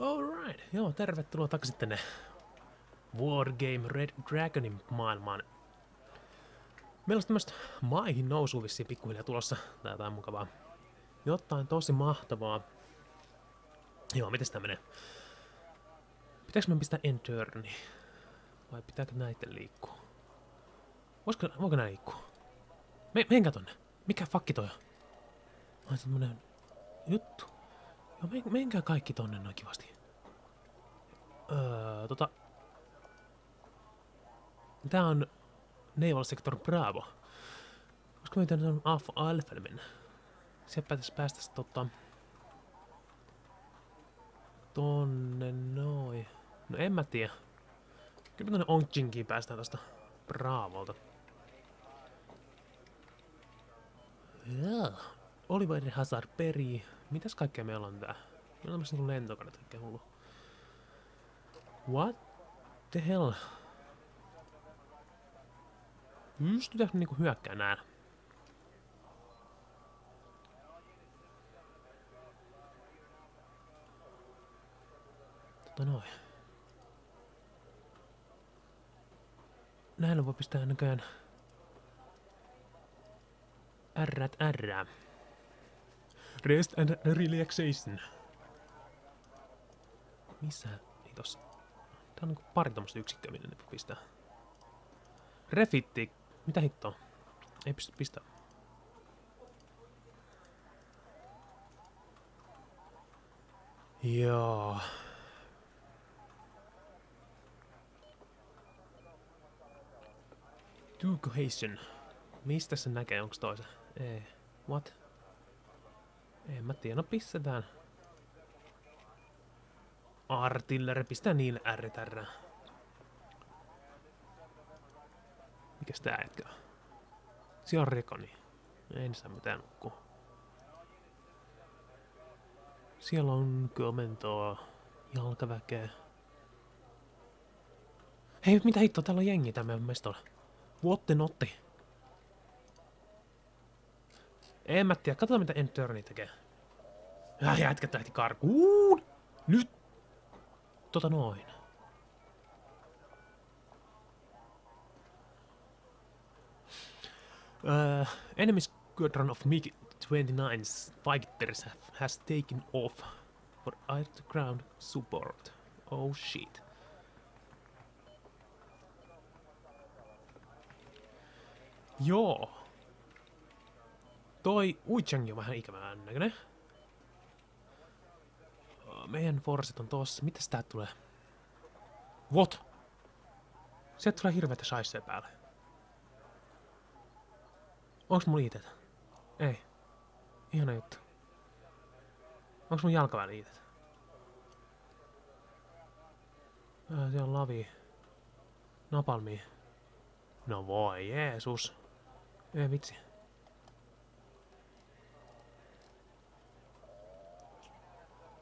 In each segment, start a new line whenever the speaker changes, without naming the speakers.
Alright, joo, tervetuloa takaisin tänne Wargame Red Dragonin maailmaan. Meillä on tämmöistä maihin nousuvissi pikkuhiljaa tulossa, Tää jotain mukavaa. Jotain tosi mahtavaa. Joo, miten tämä menee? Pitääkö mä pistää Enturni? Vai pitääkö näitä liikkua? Voisko, voiko nää liikkua? Me, menkää tonne. Mikä fakki toi on? Ai semmonen juttu. No men, menkää kaikki tonne noin kivasti. Öö, tota... Tää on Naval Sector Bravo. Olisiko meitä nyt Alfa mennä? Sieltä pitäisi päästä tota... Tonne noin. No en mä tiedä. Kyllä tonne Onchinkiin päästään tosta Braavolta. Jaa. Oliver Hazard perii Mitäs kaikkea meillä on tää? Meillä on myös niinku lentokone, kaikkea hullu. What the hell? Pystytäänkö niinku hyökkää näillä? Tota noin. Näillä voi pistää näköjään R, R. Rest and relaxation. Missä? Niin tossa. Tää on niinku pari tommosta yksikköä, minne ne voi pistää. Refitti. Mitä hittoa? Ei pysty pistää. Joo. Two cohesion. Mistä se näkee? Onko toisen? Ei. What? En mä tiedä, no pistetään. Artillery, pistetään niin RTR. Mikäs tää etkö? on? On rekoni. Niin Ei saa mitään nukkuu. Siellä on komentoa, jalkaväkeä. Hei, mitä hittoa, täällä on jengi tämä mestolla. Vuotte notti. En mä tiedä, katsotaan mitä Enterni tekee. Ja jätkät lähti karkuun! Nyt! Tota noin. Uh, enemies squadron of MiG-29 fighters has taken off for air to ground support. Oh shit. Joo, Toi Uijang on vähän ikävän näköinen. Meidän forset on tossa. Mitäs tää tulee? What? Sieltä tulee hirveätä shaisee päälle. Onks mun liitet? Ei. Ihana juttu. Onks mun jalkaväliitet? Äh, siellä on lavi. Napalmi. No voi Jeesus. Ei vitsi.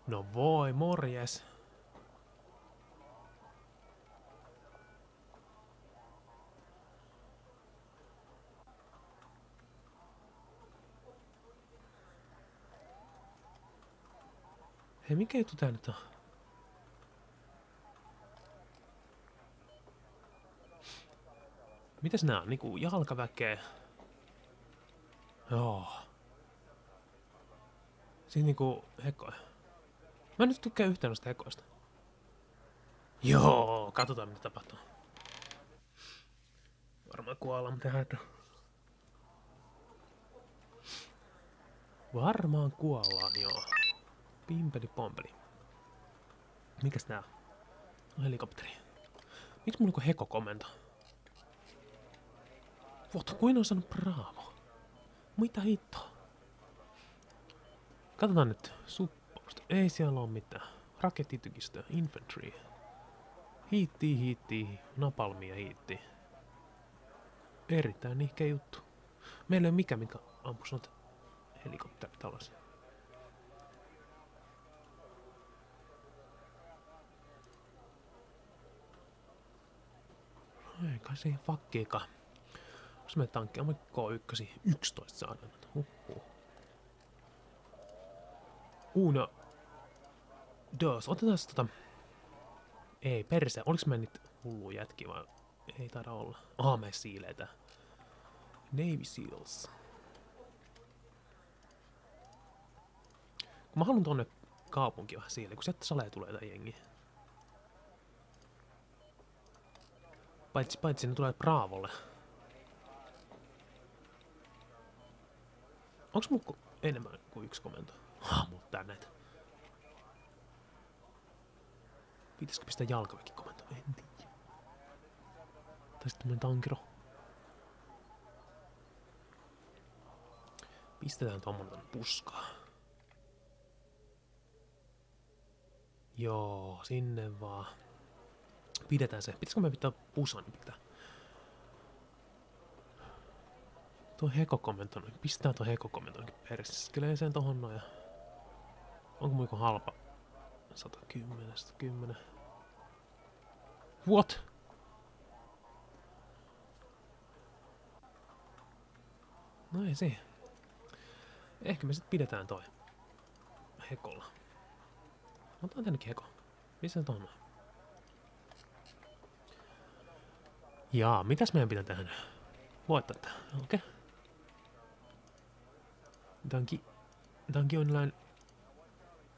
No voi, morjes. Hei, mikä juttu tää nyt on? Mitäs nää on? Niinku jalkaväkeä? Joo. Siis niinku hekkoja. Mä en nyt tykkää yhtään noista ekoista. Joo, katsotaan mitä tapahtuu. Varmaan kuolla, mutta hätää. Varmaan kuollaan, joo. Pimpeli pompeli. Mikäs nää on? Helikopteri. Miksi mulla on niinku heko komento? Vuotta kuin on saanut bravo. Mitä hittoa? Katsotaan nyt. Sup paikasta. Ei siellä ole mitään. Rakettitykistöä, infantry. Hiitti, hiitti, napalmia hiitti. Erittäin nihkeä juttu. Meillä ei ole mikä, mikä ampus noita helikopterit alas. No kai se fakkiika. Onks me tankkiamme K1, 11 saadaan. Huhhuh. Uuna Dos, otetaan tota... Ei, perse, oliks mä nyt hullu jätki vai? Ei taida olla. Aha, me siileitä. Navy Seals. Kun mä haluan tonne kaupunki vähän siille, kun sieltä salee tulee tää jengi. Paitsi, paitsi ne tulee Bravolle. Onks mun enemmän kuin yksi komento? Hahmot tänne. Pitäisikö pistää jalkaväki komento? En tiedä. Tai sitten tämmönen tankero. Pistetään tommonen tonne puskaan. Joo, sinne vaan. Pidetään se. Pitäisikö me pitää pusan? Pitää. Tuo heko kommentoinut. Pistää tuo heko kommentoinut perskeleeseen tohon noin. Onko muiko halpa? 110, 110. What? No ei se. Ehkä me sitten pidetään toi hekolla. Otetaan tännekin heko. Missä se on? Jaa, mitäs meidän pitää tehdä? Voittaa tää, okei. Okay. Tanki, tanki online.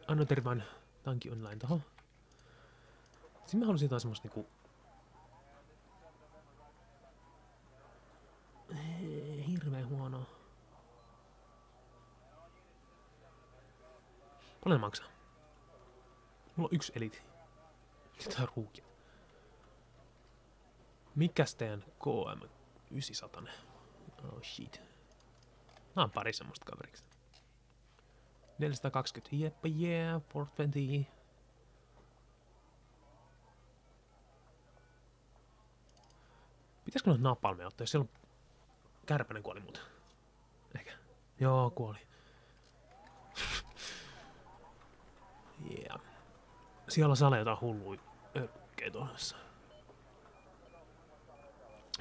Anno tervaan tanki online tohon. Sitten mä halusin jotain semmoista niinku... Hirveen huonoa. Paljon maksaa? Mulla on yksi eliti. Mitä ruukia? Mikäs teidän KM 900? Oh shit. Nää on pari semmoista kaveriksi. 420. Jeppa yeah, 420. Pitäisikö noita napalmeja ottaa, jos siellä on... Kärpänen kuoli muuten. Ehkä. Joo, kuoli. yeah. Siellä sale jotain hulluja örkkejä tuossa.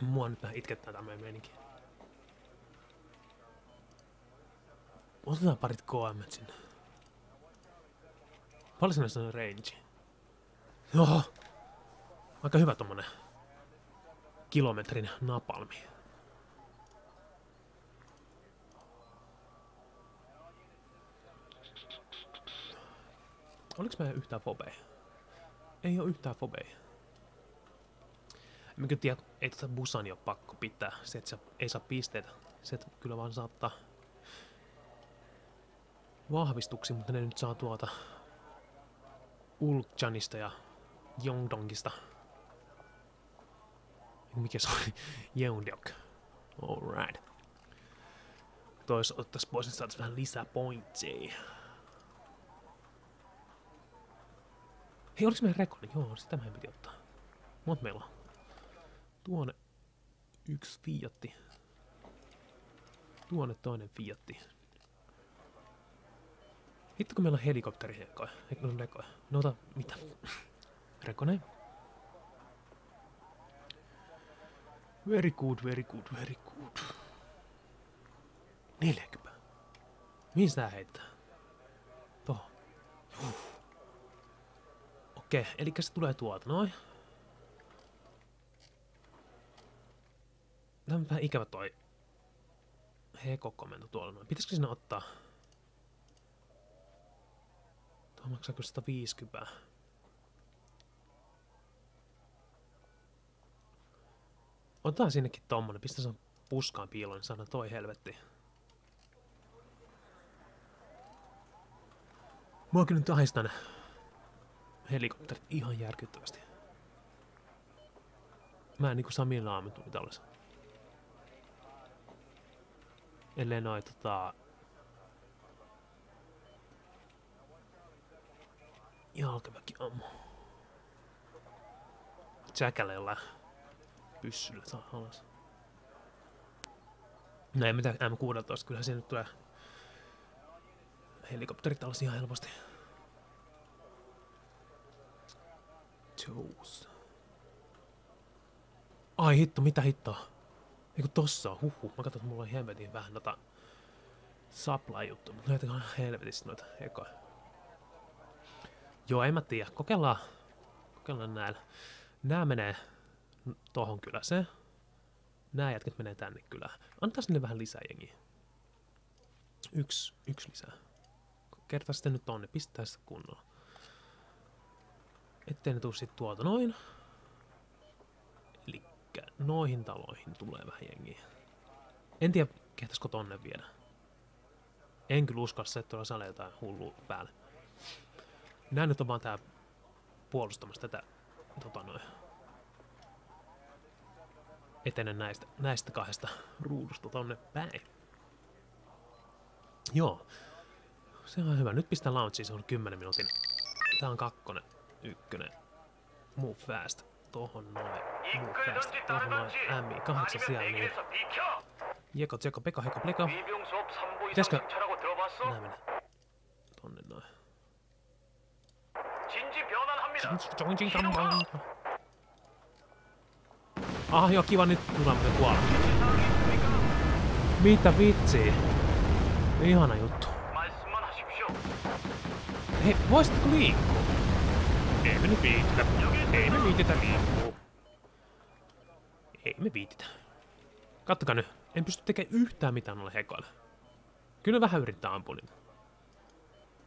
Mua nyt vähän itkettää tämä meininki. Otetaan parit KM sinne. Paljon sinne on range? Joo. Aika hyvä tommonen kilometrin napalmi. Oliks meillä yhtään fobeja? Ei oo yhtään fobeja. Mä kyllä tiedä, ei tätä busani ole pakko pitää. Se, että ei saa pisteitä. Se, että kyllä vaan saattaa vahvistuksi, mutta ne nyt saa tuota Ulchanista ja Yongdongista. Mikä se oli? Yeongdeok. Alright. Tois ottais pois, niin saataisiin vähän lisää pointseja. Hei, oliks meidän rekoni? Joo, sitä meidän piti ottaa. Monta meillä on? Tuonne yksi Fiatti. Tuonne toinen Fiatti. Hitto kun meillä on meillä on rekoja? No ota, mitä? Rekone. Very good, very good, very good. 40. Mihin tää heittää? Tohon. Okei, okay, eli se tulee tuolta, noin. Tämä on vähän ikävä toi Heko-komento tuolla noin. Pitäisikö sinne ottaa? Tuo maksaa kyllä 150. Otetaan sinnekin tommonen. Pistä sen puskaan piiloon, niin saadaan toi helvetti. Mua kyllä nyt ahistan helikopterit ihan järkyttävästi. Mä en niinku Sami Laami tuli tällaisen. Ellei noin tota... Jalkaväki ammu. Jackalle jollain pyssyllä saa alas. No ei mitään M16, kyllä se nyt tulee helikopterit alas ihan helposti. Toes. Ai hitto, mitä hittoa? Eiku tossa on, huhu. Mä katson, että mulla on helvetin vähän noita supply juttu, mutta näitä on helvetisti noita ekoja. Joo, en mä tiedä. Kokeillaan, kokeillaan näillä. Nää menee tohon kyläseen. Nää jätket menee tänne kylään. Antaa sinne vähän lisää jengiä. Yksi, yksi lisää. Kertaa sitten nyt tonne. Pistää sitä kunnolla. Ettei ne tuu sit tuolta noin. Eli noihin taloihin tulee vähän jengiä. En tiedä, kehtäisikö tonne viedä. En kyllä usko, että tuolla salee jotain hullua päälle. Nää nyt on vaan tää puolustamassa tätä tota noin, etenen näistä, näistä kahdesta ruudusta tonne päin. Joo. Se on hyvä. Nyt pistän launchiin, se on 10 minuutin. Tää on kakkonen, ykkönen. Move fast. Tohon noin. Move fast. Tohon noin. M, kahdeksan siellä niin. Jeko, tseko, peka, heko,
pleka. Pitäisikö?
Näin mennä. Tonne noin. Ah, joo, kiva nyt juna muuten kuolla. Mitä vitsi? Ihana juttu. Hei, voisitko liikkua? Ei me nyt viititä. Ei me viititä liikkuu. Ei me viititä. Kattokaa nyt. En pysty tekemään yhtään mitään noille hekoille. Kyllä vähän yrittää ampua niitä.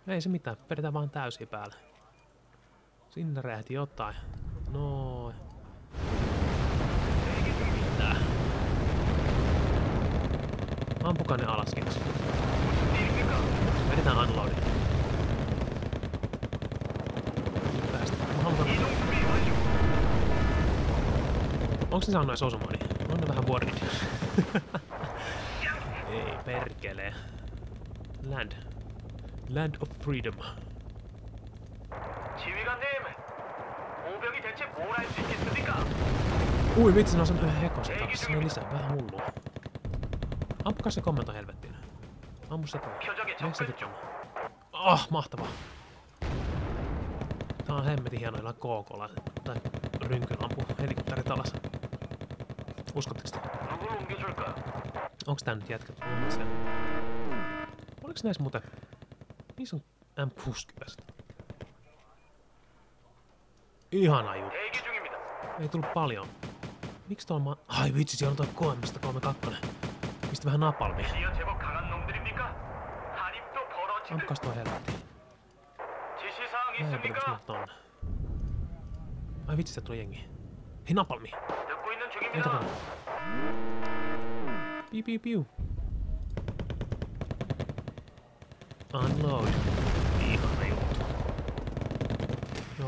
Ei se mitään. Vedetään vaan täysin päälle. Sinne räjähti jotain. No Ampukaa ne
alas, kiitos.
Vedetään unloadin. Päästä. Onks ne saanut näissä? On ne vähän vuorit. Ei perkele. Land. Land of freedom.
오병이 대체 뭘 할 수 있겠습니까?
Ui vitsi, ne on saanut yhden hekosen taas. Siinä on lisää. Vähän hullua. Ampukaa se kommento helvettiin. Ammu se toi.
표적의
Mene sekin
접근 중.
tuonne. Ah, mahtavaa. Tää on hemmetin hienoilla KKlla. Tai rynkyn ampu helikopterit alas. Uskotteko te?
누굴 옮겨줄까?
Onks tää nyt jätkät tullut siellä? Oliks näissä muuten... Niissä on M60. Ihana juttu. Ei tullut paljon. Miksi tuolla maan... Ai vitsi, siellä on toi koemista 32. Mistä vähän napalmia. Ampukas toi helvetti. Mä
en pitäis mennä
tonne. Ai vitsi, sieltä tulee jengi. Hei, napalmi!
Mitä
tänne? Piu, piu, piu. Unload.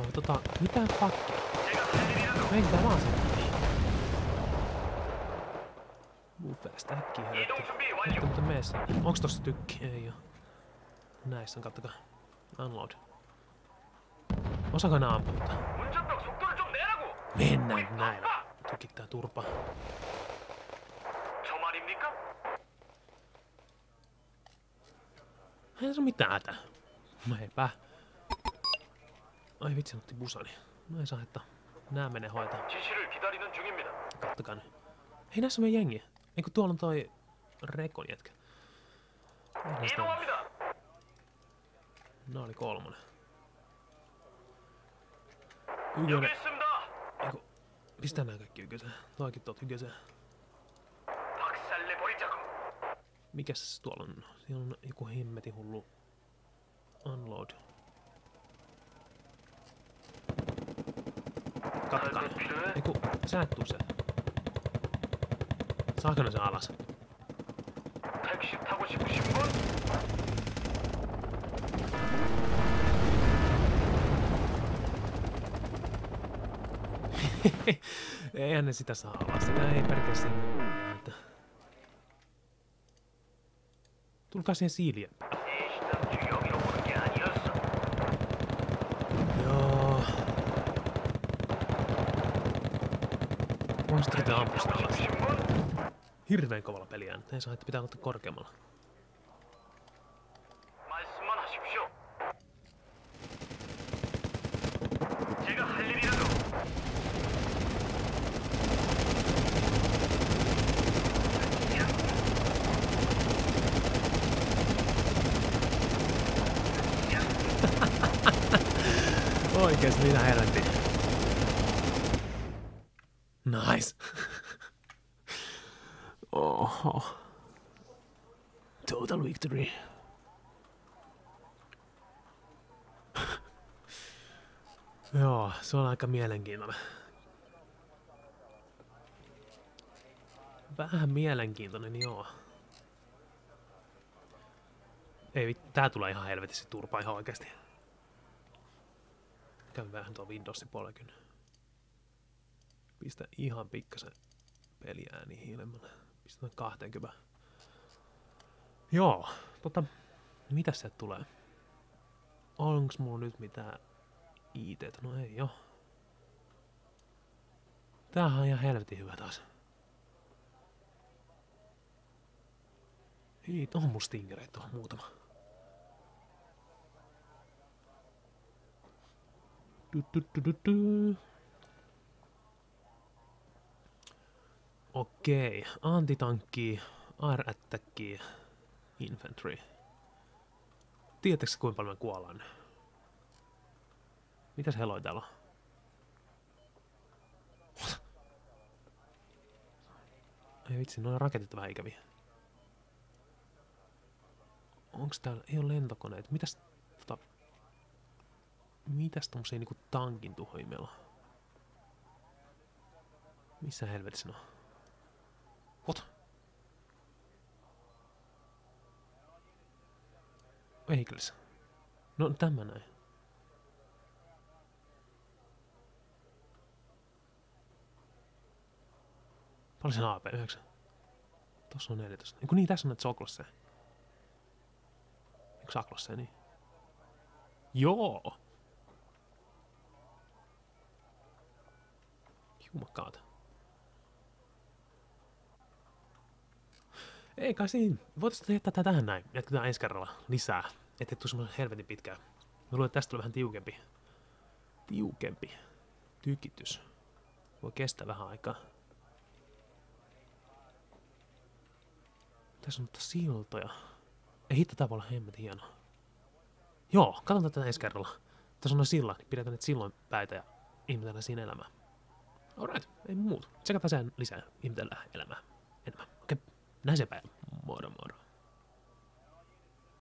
Joo, tota, mitä
fuck?
Menkää vaan sen. Buffeesta äkkiä helvetti. Mitä mitä meessä? Onks tossa tykki? Ei oo. Näissä on, kattokaa. Unload. Osaako nää ampua? Mennään näillä. Tykittää
turpa.
Ei se mitään hätää. Meipä. Ai vitsi, otti busani. No ei saa että Nää menee hoitaa. Kattokaa nyt. Hei, näissä on meidän jengiä. Eiku tuolla on toi Rekon jätkä. No oli kolmonen.
Ykönen.
Eiku, pistää nää kaikki ykköseen. Toikin tuot ykköseen. Mikäs tuolla on? Siinä on joku hemmetin hullu unload.
katkaile.
Eiku, sä et tuu se. Saako ne sen alas? Eihän ne sitä saa alas. Sitä ei perkeä sinne. Tulkaa siihen siiliä. sitä
ampusta.
Hirveän kovalla peliään. Ei saa, että pitää ottaa korkeammalla. Oikeesti minä herätin. Nice. Oho. Total victory. Joo, se on aika mielenkiintoinen. Vähän mielenkiintoinen, joo. Ei, tää tulee ihan helvetissä turpaa ihan oikeesti. Käyn vähän tuon Windowsin polkyn. Pistä ihan pikkasen peliääni hiilemmälle. Pistän 20. Joo, tota, mitä se tulee? Onks mulla nyt mitään IT? No ei oo. Tämähän on ihan helvetin hyvä taas. Ei, on mulla stingereitä tuohon muutama. Du, du, du, du, du. Okei, antitankki, air attacki, infantry. Tiedättekö kuinka paljon me kuollaan? Mitäs heloi täällä on? Ei vitsi, noin raketit vähän ikäviä. Onks täällä, ei oo lentokoneita, mitäs tota, mitäs tommosia niinku tankin on? Missä helvetissä ne on? What? Vehicles. No tämä näin. Paljon se AP? 9. Tossa on 14. Eiku niin, tässä on näitä soklasseja. Eikö saklasseja niin? Joo! Jumakkaata. Ei kai siinä. Voitaisiin jättää tää tähän näin. Jatketaan ensi kerralla lisää. Ettei tuu semmoinen helvetin pitkään. Mä luulen, että tästä tulee vähän tiukempi. Tiukempi. Tykitys. Voi kestää vähän aikaa. Tässä on siltoja. Ei hitto, tää voi olla hemmetin hieno. Joo, katsotaan tätä ensi kerralla. Tässä on noin sillat, niin pidetään nyt silloin päitä ja ihmetellään siinä elämää. Alright, ei muuta. Tsekataan sen lisää, ihmetellään elämää enemmän. Näin se päivä. Moro moro.